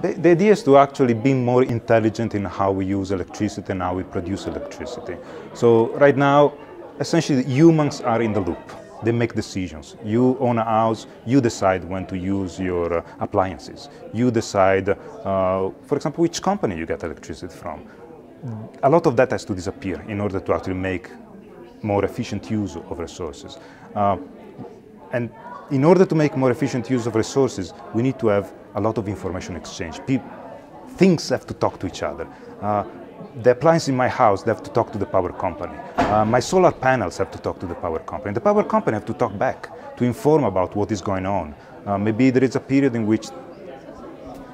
The, the, idea is to actually be more intelligent in how we use electricity and how we produce electricity. So right now, essentially humans are in the loop. They make decisions. You own a house, you decide when to use your uh, appliances. You decide, uh, for example, which company you get electricity from. A lot of that has to disappear in order to actually make more efficient use of resources. Uh, and in order to make more efficient use of resources, we need to have a lot of information exchange. Pe things have to talk to each other. Uh, the appliances in my house they have to talk to the power company. Uh, my solar panels have to talk to the power company. The power company have to talk back to inform about what is going on. Uh, maybe there is a period in which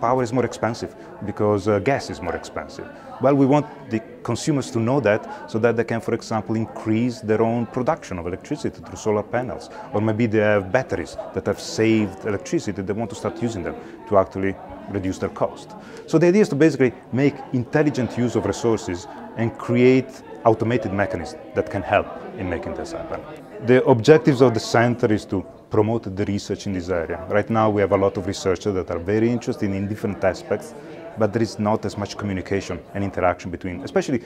power is more expensive because uh, gas is more expensive. Well, we want the consumers to know that so that they can, for example, increase their own production of electricity through solar panels. Or maybe they have batteries that have saved electricity, they want to start using them to actually reduce their cost. So the idea is to basically make intelligent use of resources and create automated mechanisms that can help in making this happen. The objectives of the center is to promote the research in this area. Right now we have a lot of researchers that are very interested in different aspects, but there is not as much communication and interaction between, especially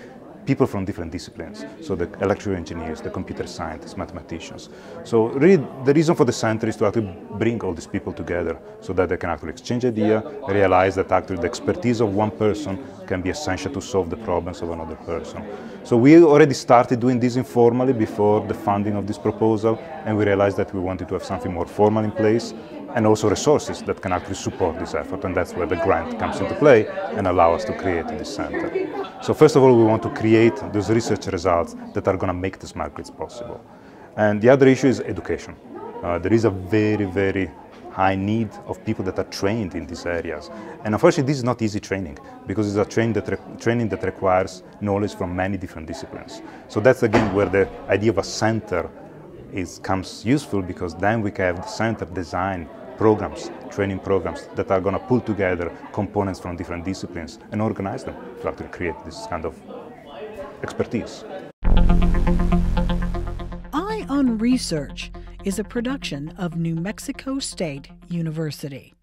people from different disciplines. So the electrical engineers, the computer scientists, mathematicians. So really the reason for the center is to actually bring all these people together so that they can actually exchange ideas, realize that actually the expertise of one person can be essential to solve the problems of another person. So we already started doing this informally before the funding of this proposal and we realized that we wanted to have something more formal in place and also resources that can actually support this effort and that's where the grant comes into play and allow us to create this center. So first of all we want to create those research results that are going to make the smart grids possible. And the other issue is education. Uh, there is a very, very high need of people that are trained in these areas. And unfortunately, this is not easy training because it's a train that training that requires knowledge from many different disciplines. So that's again where the idea of a center is, comes useful because then we can have the center design programs, training programs that are going to pull together components from different disciplines and organize them to actually create this kind of expertise. Eye on Research is a production of New Mexico State University.